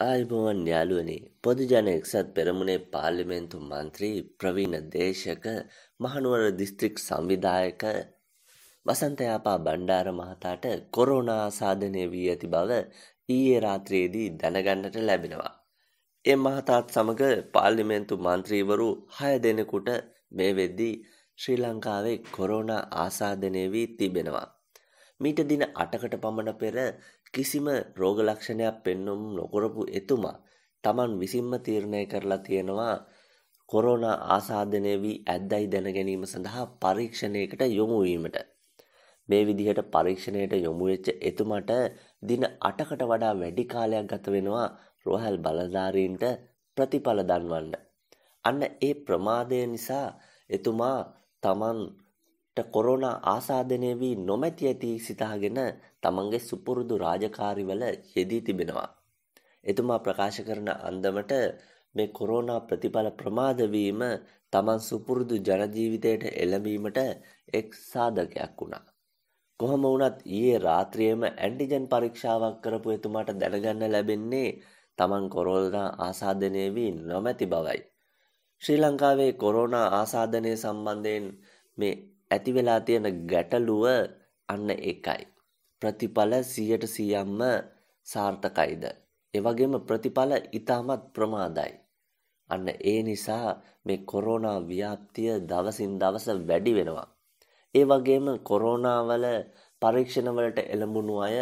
ආයුබෝවන් යාළුවනේ පොදු ජන එක්සත් පෙරමුණේ පාර්ලිමේන්තු මන්ත්‍රී ප්‍රවීණ දේශක මහනුවර දිස්ත්‍රික් සංවිධායක වසන්තයාපා බණ්ඩාර මහතාට කොරෝනා ආසාදනය වී ඇති බව ඊයේ රාත්‍රියේදී දැනගන්නට ලැබෙනවා. ඒ මහතාත් සමග පාර්ලිමේන්තු මන්ත්‍රීවරු හය දෙනෙකුට මේ වෙද්දී ශ්‍රී ලංකාවේ කොරෝනා ආසාදනය වී තිබෙනවා. මීට දින අටකට පමණ පෙර කිසිම රෝග ලක්ෂණයක් පෙන්නුම් නොකරපු එතුමා තමන් විසින්ම තීරණය කරලා තියෙනවා කොරෝනා ආසාදනය වී ඇද්දයි දැන ගැනීම සඳහා පරීක්ෂණයකට යොමු වීමට. මේ විදිහට පරීක්ෂණයට යොමු වෙච්ච එතුමට දින 8කට වඩා වැඩි කාලයක් ගත වෙනවා රෝහල් බලධාරීන්ට ප්‍රතිඵල දන්වන්න. අන්න ඒ ප්‍රමාදය නිසා එතුමා තමන් කොරෝනා ආසාදනය වී නොමැති ඇති සිතාගෙන තමන්ගේ සුපුරුදු රාජකාරිවල යෙදී තිබෙනවා. එතුමා ප්‍රකාශ කරන අන්දමට මේ කොරෝනා ප්‍රතිඵල ප්‍රමාදවීම තමන් සුපුරුදු ජනජීවිතයට එළඹීමට එක් සාධකයක් වුණා. කොහොම වුණත් ඊයේ රාත්‍රියේම ඇන්ටිජන් පරීක්ෂාවක් කරපු එතුමාට දැනගන්න ලැබෙන්නේ තමන් කොරෝනා ආසාදනය වී නොමැති බවයි. ශ්‍රී ලංකාවේ කොරෝනා ආසාදනය සම්බන්ධයෙන් මේ ඇති වෙලා තියෙන ගැටලුව අන්න ඒකයි. ප්‍රතිඵල 100ට 100ක්ම සාර්ථකයිද? ඒ වගේම ප්‍රතිඵල ඉතාමත් ප්‍රමාදයි. අන්න ඒ නිසා මේ කොරෝනා ව්‍යාප්තිය දවසින් දවස වැඩි වෙනවා. ඒ වගේම කොරෝනා වල පරීක්ෂණ වලට එළඹුණු අය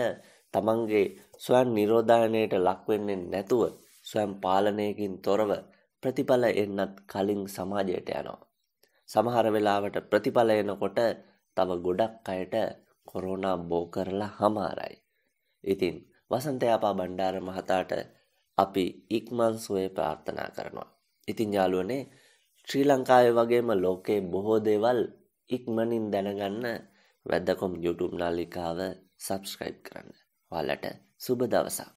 තමන්ගේ ස්වයං නිරෝධායනයට ලක් වෙන්නේ නැතුව ස්වයං පාලනයකින් තොරව ප්‍රතිඵල එන්නත් කලින් සමාජයට යනවා. සමහර වෙලාවට ප්‍රතිඵල එනකොට තව ගොඩක් අයට කොරෝනා බෝ කරලා හමාරයි. ඉතින් වසන්තයාපා බණ්ඩාර මහතාට අපි ඉක්මන් සුවය ප්‍රාර්ථනා කරනවා. ඉතින් යාළුවනේ ශ්‍රී ලංකාවේ වගේම ලෝකේ බොහෝ දේවල් ඉක්මනින් දැනගන්න වැද්දකොම් YouTube නාලිකාව සබස්ක්‍රයිබ් කරන්න. ඔයාලට සුබ දවසක්.